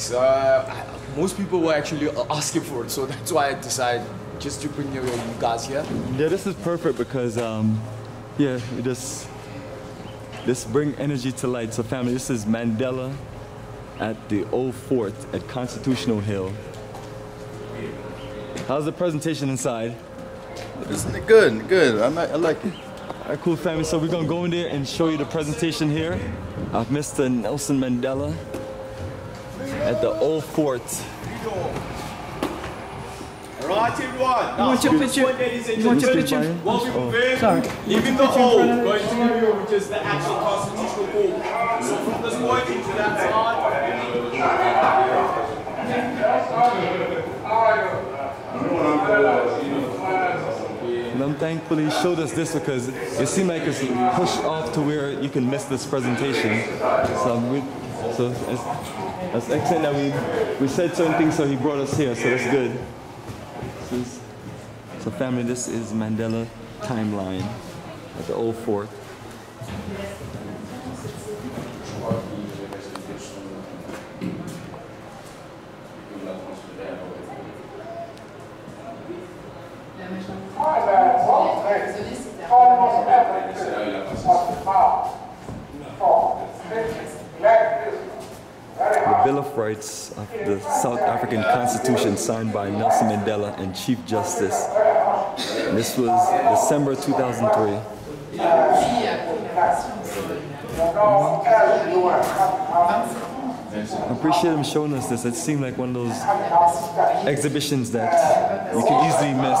So uh, most people were actually asking for it, so that's why I decided just to bring you, you guys here. Yeah, this is perfect because, um, yeah, we just this bring energy to light. So, family, this is Mandela at the Old Fort at Constitutional Hill. How's the presentation inside? Isn't it good? Good. I like, I like it. All right, cool, family. So we're gonna go in there and show you the presentation here of Mr. Nelson Mandela at the Old Fort. Right, everyone. You want your picture? You want your picture? While we prepare, Sorry. even the hole going to you, which is the actual constitutional court. So from this point into that side. And I'm thankful he showed us this because it seemed like it's pushed off to where you can miss this presentation. So, we, so it's, that's excellent that we, we said certain things so he brought us here, so that's good. Is, so family, this is Mandela timeline at the old fort. Bill of Rights of the South African Constitution signed by Nelson Mandela and Chief Justice. And this was December 2003. I appreciate him showing us this. It seemed like one of those exhibitions that you can easily miss.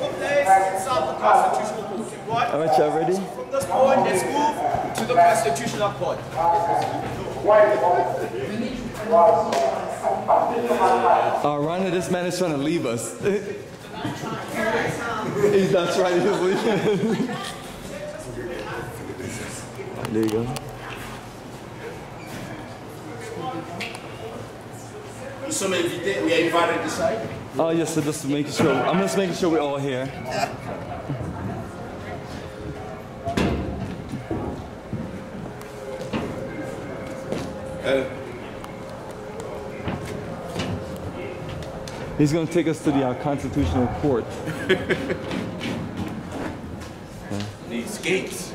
South the constitutional court. All right, y'all ready? From this point, let's move to the constitutional court. Uh, Rhonda, this man is trying to leave us. He's not trying to leave. there you go. Nous sommes invités. We are invited this side. Oh yes, so just making sure. I'm just making sure we're all here. He's going to take us to the uh, Constitutional Court. These gates.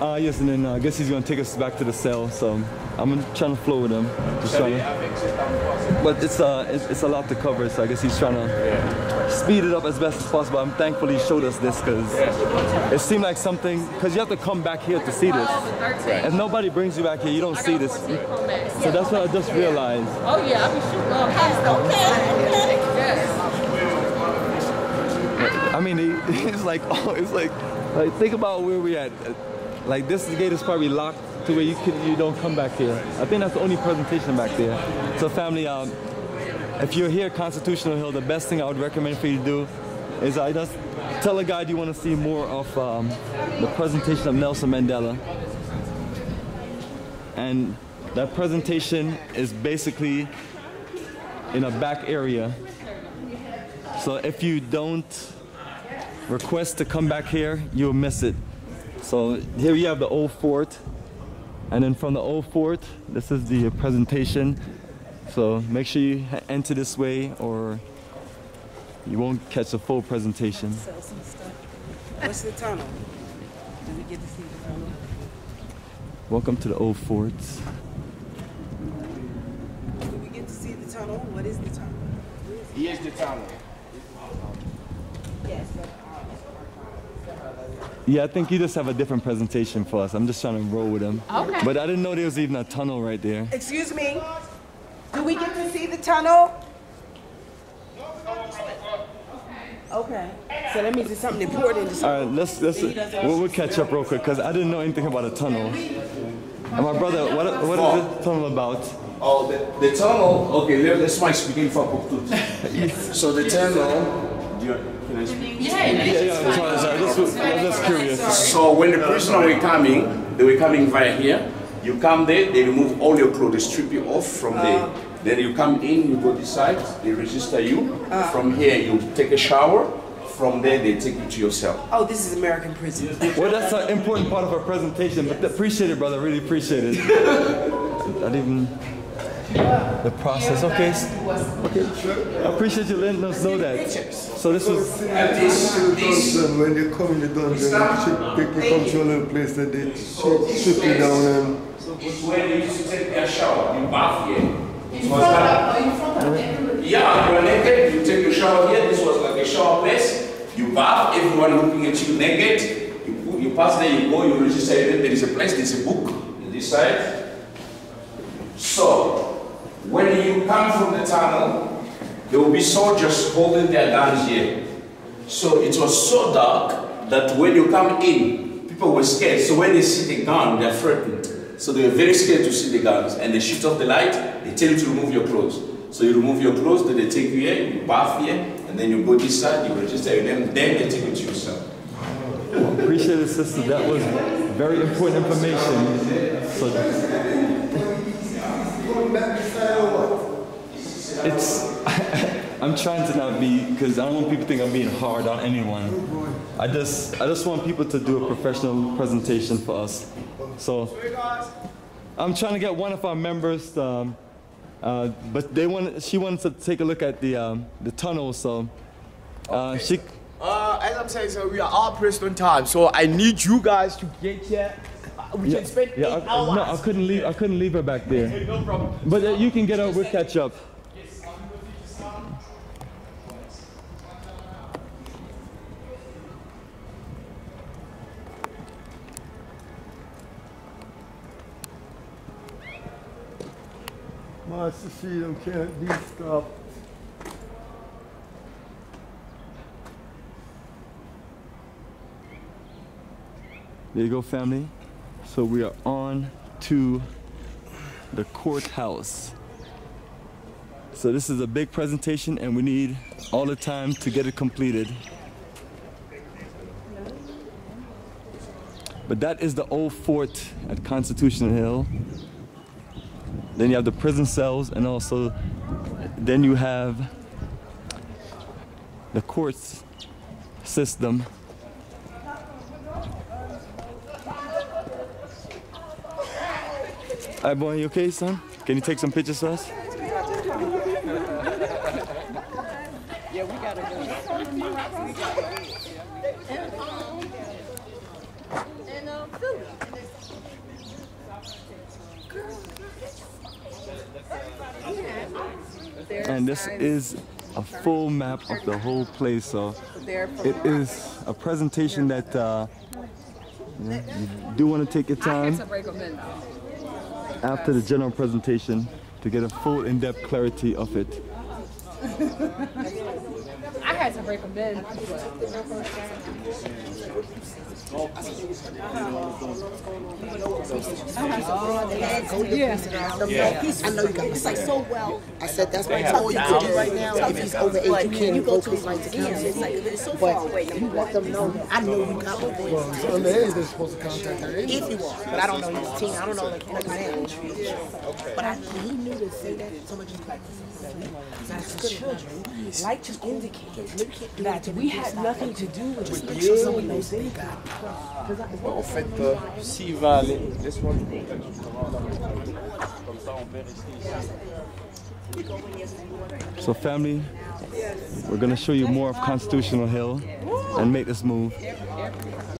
Uh, yes, and then uh, I guess he's going to take us back to the cell. So I'm trying to try to flow with him. Just trying to, but it's, uh, it's, it's a lot to cover, so I guess he's trying to speed it up as best as possible. I'm thankful he showed us this because it seemed like something, because you have to come back here to see this. If nobody brings you back here, you don't see this. So that's what I just realized. Oh yeah, I be shooting all Okay, Yes. I mean, he, it's like, oh, it's like, like think about where we at. Like this gate is probably locked to where you can you don't come back here. I think that's the only presentation back there. So family, um, if you're here Constitutional Hill, the best thing I would recommend for you to do is I just tell a guide you want to see more of um, the presentation of Nelson Mandela. And that presentation is basically in a back area. So if you don't request to come back here, you'll miss it. So here you have the old fort. And then from the old fort, this is the presentation. So make sure you enter this way or you won't catch the full presentation. What's the tunnel? Do we get to see the tunnel? Welcome to the old fort. Do we get to see the tunnel? What is the tunnel? Here's the tunnel. Yes. Yeah, I think you just have a different presentation for us. I'm just trying to roll with them. Okay. But I didn't know there was even a tunnel right there. Excuse me? Do we get to see the tunnel? Okay. So that means it's something important. It's All right, let's let's we'll, we'll catch up real quick because I didn't know anything about a tunnel. And my brother, what what is this tunnel about? Oh, the, the tunnel. Okay, let, let's my speaking for Pukut. So the tunnel. Do you, can I speak? Yeah, yeah. Sorry, sorry. This was, I was just curious. So when the prisoner were coming, they were coming via here. You come there, they remove all your clothes, they strip you off from there. Uh. Then you come in, you go this side, they register you. Uh. From here, you take a shower. From there, they take you to your cell. oh, this is American prison. Well, that's an important part of our presentation, but appreciate it, brother. Really appreciate it. I didn't. even the process. Okay, okay. I appreciate you letting us know that. So this was when you come in the dungeon, take you come to a little place that they strip you down and It's where they used to take their shower. in bath here. It was like, yeah, you're naked. You take your shower here. This was like a shower place. You bath. Everyone looking at you naked. You, you pass there. You go. You register. There is a place. There's a book this side. So when you come from the tunnel, there will be soldiers holding their guns here. So it was so dark that when you come in, people were scared. So when they see the gun, they're frightened. So they were very scared to see the guns. And they shift off the light, they tell you to remove your clothes. So you remove your clothes, then they take you here, you bath here, and then you go this side, you register your name, then they take you to your cell. appreciate it, sister. That was very important information. So it's I'm trying to not be because I don't want people to think I'm being hard on anyone. I just I just want people to do a professional presentation for us. So I'm trying to get one of our members, um, uh, but they want she wanted to take a look at the um, the tunnel. So uh, she Uh, as I'm saying, so we are all pressed on time. So I need you guys to get here. We can spend yeah, eight I, hours. no, I couldn't leave. I couldn't leave her back there. no problem. But uh, you can get her. We'll catch up. Master Freedom can't be stopped. There you go, family. So we are on to the courthouse. So this is a big presentation and we need all the time to get it completed. But that is the old fort at Constitution Hill. Then you have the prison cells and also then you have the courts system Alright, boy, you okay, son? Can you take some pictures for us? Yeah, we gotta go. And, this is a full map of the whole place. So it is a presentation that uh, you do want to take your time after the general presentation to get a full in-depth clarity of it. I had to break them in. Yeah. I know you got It's like so well. I said that's why all you can do right now. If he's over eight, you can't go to his right to counsel. It's so far away. You let them know. I know you got my voice. Underage, they're supposed to contact her. If you are, but I don't know his team. I don't know like like that. But I, he knew to say that so much practice. That's children. Like to indicate that we had nothing to do with it. Make sure someone knows they got. En fait, euh, s'il va aller, laisse-moi le contact. Comme ça, on peut rester ici. So family, we're gonna show you more of Constitutional Hill and make this move.